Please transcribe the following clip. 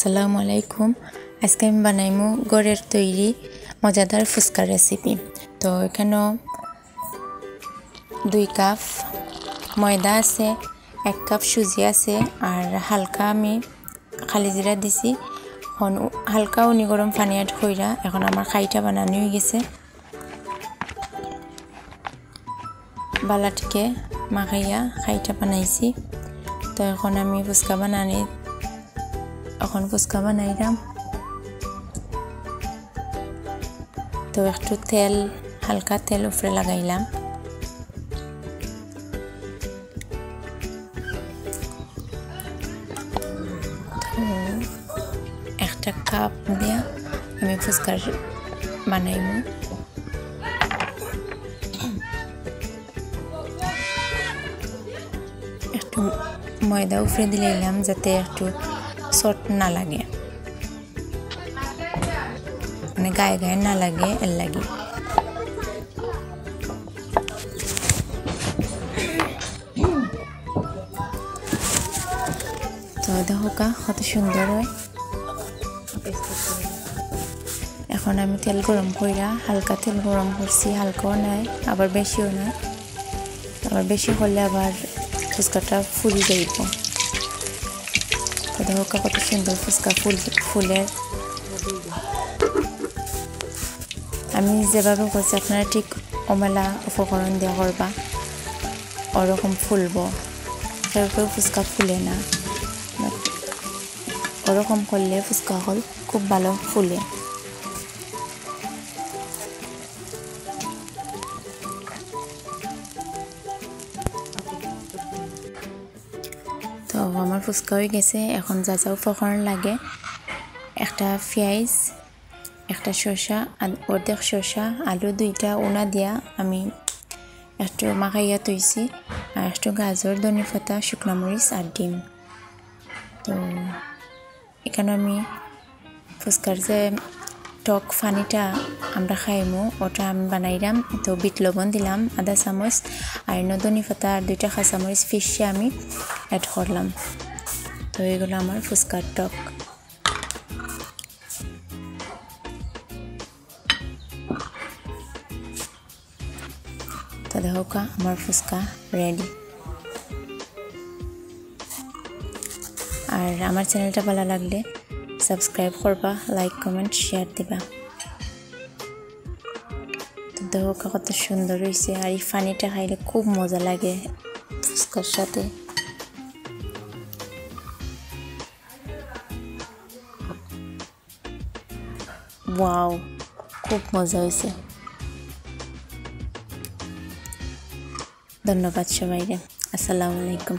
আসসালামু আলাইকুম। আজকে আমি বানাইমু গড়ের তৈরি মজাদার ফুচকার রেসিপি তো এখানেও দুই কাপ ময়দা আছে, এক কাপ সুজি আছে, আর হালকা আমি খালি জিরা দিছি। এখন হালকা উনি গরম পানি অ্যাড কইরা এখন আমার খাইটা বানানো হয়ে গেছে। বালাটিকে মাখাইয়া খাইটা বানাইছি। তো এখন আমি ফুচকা বানানি এখন ফুচকা বানাইলাম তো একটু তেল, হালকা তেল উপরে লাগাইলাম। একটা কাপ দিয়া আমি ফুচকার বানাইব একটু ময়দা উফরে দিলাম যাতে একটু চট না লাগে। মানে গায়ে গায়ে না লাগে, এর লাগে। তো দেখো কা, কত সুন্দর হয়। এখন আমি তেল গরম কইরা হালকা তেল গরম করছি, হালকাও নাই, আবার বেশিও নয় আবার বেশি হলে আবার ফুচকাটা ফুলি যাইব। তো দেখো কত সুন্দর ফুচকা ফুল ফুলের আমি যেভাবে করছি আপনারা ঠিক অমেলা উপকরণ দিয়ে করবা ওরকম ফুলব সেরকম ফুচকা ফুলে না ওরকম করলে ফুচকা হল খুব ভালো ফুলে আমার ফুচকা হয়ে গেছে এখন যা উপকরণ লাগে। একটা পেঁয়াজ একটা শসা অর্ধেক শসা আলু দুইটা ওনা দিয়া আমি একটু মাখাইয়া তৈছি আর একটু গাজর ধনে পাতা শুকনো মরিচ আর ডিম। তো এখানে আমি ফুচকার যে টক ফানিটা আমরা খাইমু ওটা আমি বানাইলাম তো বিট লবণ দিলাম আধা চামচ আর নদনী পাতা আর দুইটা কাঁচামরিচ ফিশে আমি অ্যাড করলাম তো এগুলো আমার ফুচকার টক তো দেখো আমার ফুচকা রেডি আর আমার চ্যানেলটা ভালো লাগলে সাবস্ক্রাইব করবা লাইক কমেন্ট শেয়ার দিবা। দেখো কত সুন্দর হয়েছে আর এই পানিটা খাইলে খুব মজা লাগে ফুচকার সাথে। ওয়াও খুব মজা হয়েছে ধন্যবাদ সবাইকে, আসসালামু আলাইকুম।